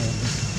time.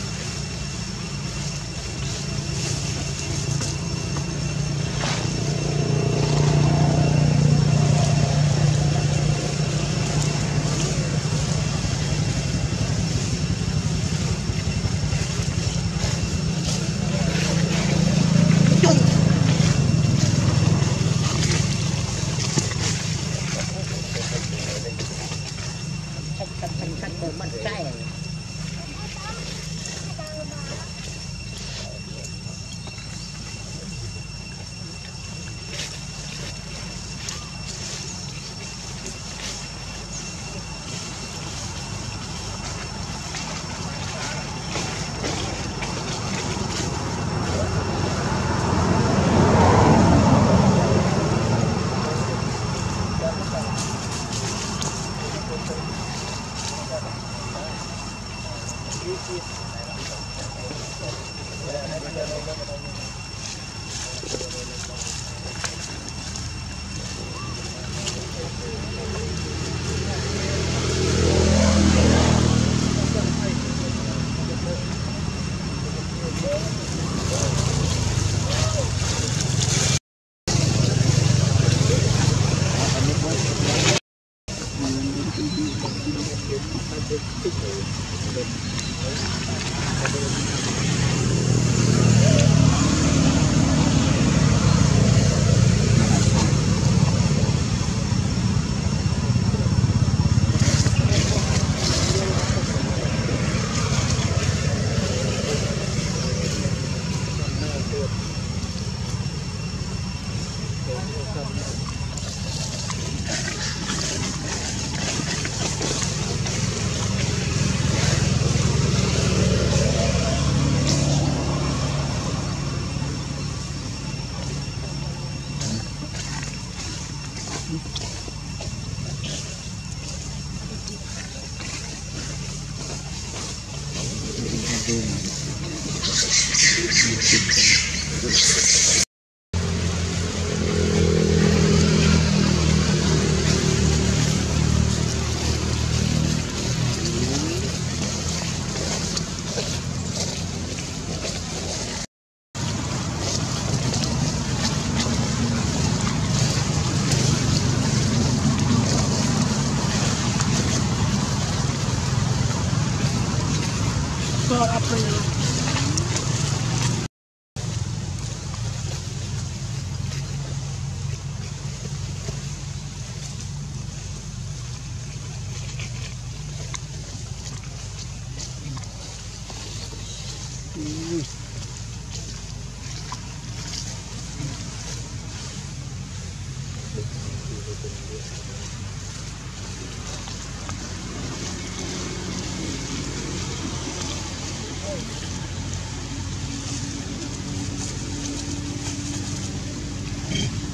Mm-hmm.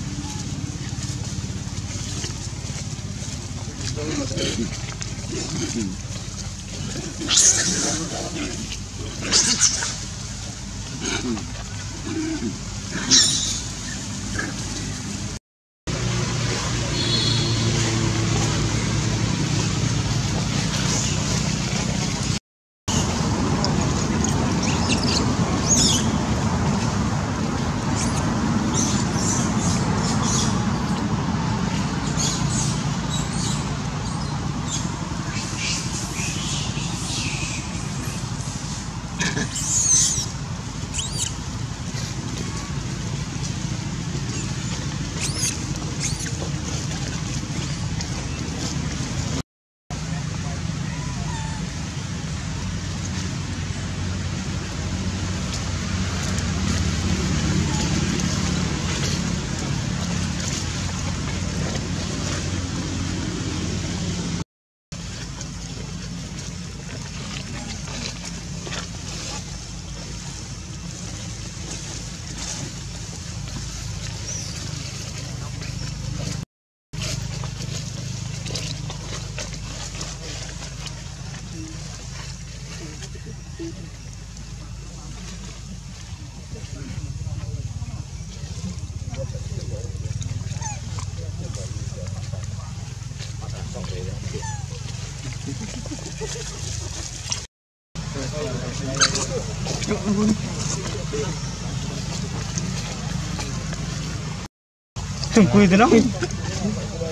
Itu dong.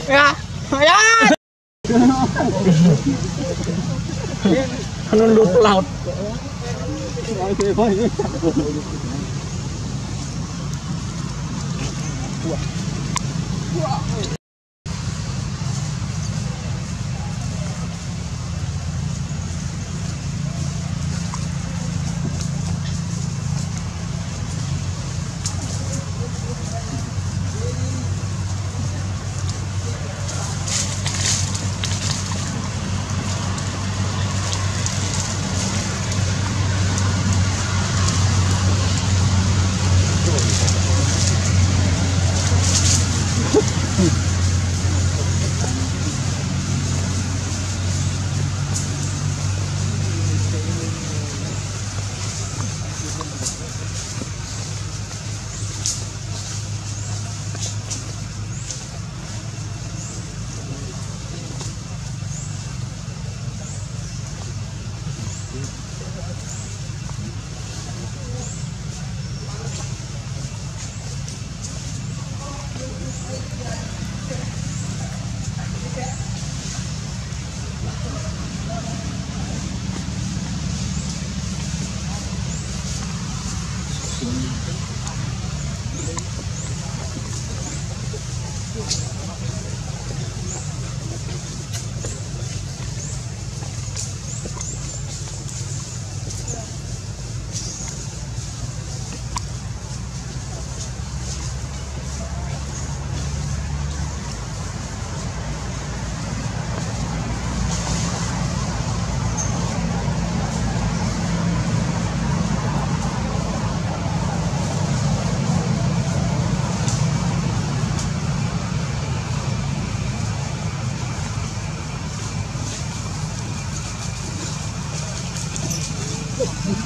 Ya, ya. Menunduk laut. Wah.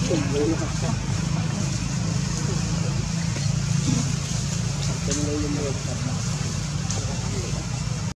Thank you.